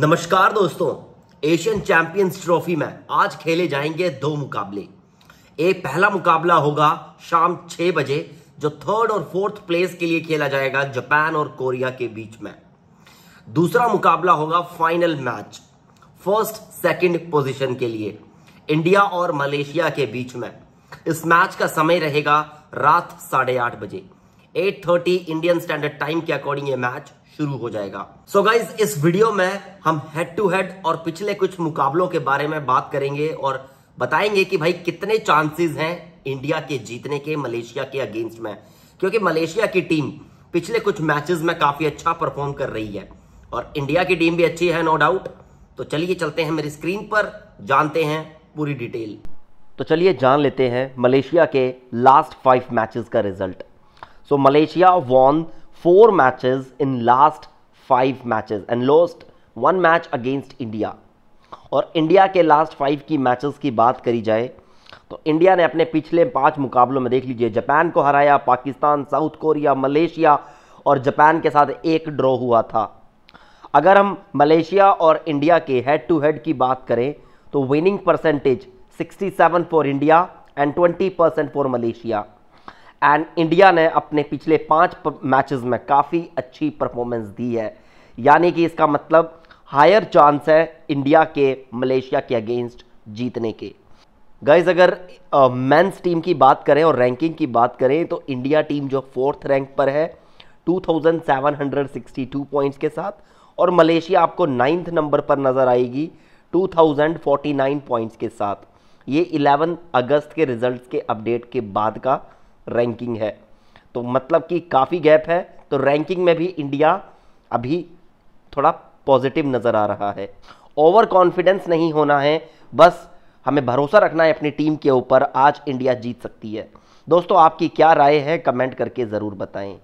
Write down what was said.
नमस्कार दोस्तों Asian champions trophy में आज खेले जाएँगे दो मुकाबले। एक पहला मुकाबला होगा शाम छह बजे, जो थर्ड और फोर्थ प्लेस के लिए खेला जाएगा जापान और कोरिया के बीच में। दूसरा मुकाबला होगा final match first second position के लिए, इंडिया और मलेशिया के बीच में। इस मैच का समय रहेगा रात साढ़े आठ बजे। 8:30 इंडियन स्टैंडर्ड टाइम के अकॉर्डिंग ये मैच शुरू हो जाएगा। सो so गाइज़ इस वीडियो में हम हेड टू हेड और पिछले कुछ मुकाबलों के बारे में बात करेंगे और बताएँगे कि भाई कितने चांसेस हैं इंडिया के जीतने के, मलेशिया के अगेंस्ट में। क्योंकि मलेशिया की टीम पिछले कुछ मैचेस में काफ़ी अच्छा परफॉर्म कर रही है। और इंडिया की टीम भी अच्छी है नो डाउट तो चलिए चलते हैं मेरी स्क्रीन पर, जानते हैं पूरी डिटेल तो चलिए जान लेते हैं मलेशिया के लास्ट फाइव मैचेस का result so Malaysia won four matches in last five matches and lost one match against India. और इंडिया के लास्ट फाइव की मैचेस की बात करी जाए तो इंडिया ने अपने पिछले पाँच मुकाबलों में देख लीजिए जापान को हराया, पाकिस्तान साउथ कोरिया मलेशिया और जापान के साथ एक ड्रॉ हुआ था अगर हम मलेशिया और इंडिया के हेड टू हेड की बात करें तो winning percentage 67 for India and 20 percent for Malaysia and India ने अपने पिछले पाँच मैचेस में काफ़ी अच्छी परफॉर्मेंस दी है। यानी कि इसका मतलब हायर चांस है इंडिया के मलेशिया के अगेंस्ट जीतने के। गाइज़ अगर मेंस uh, टीम की बात करें और रैंकिंग की बात करें तो इंडिया टीम जो फोर्थ रैंक पर है 2762 पॉइंट्स के साथ और मलेशिया आपको नाइन्थ नंबर पर नज़र आएगी 2049 पॉइंट्स के साथ। ये 11 अगस्त के रिजल्ट्स के अपडेट के बाद का रैंकिंग है। तो मतलब कि काफ़ी गैप है। तो रैंकिंग में भी इंडिया अभी थोड़ा पॉजिटिव नज़र आ रहा है। ओवर कॉन्फिडेंस नहीं होना है। बस हमें भरोसा रखना है अपनी टीम के ऊपर। आज इंडिया जीत सकती है। दोस्तों, आपकी क्या राय है? कमेंट करके ज़रूर बताएँ।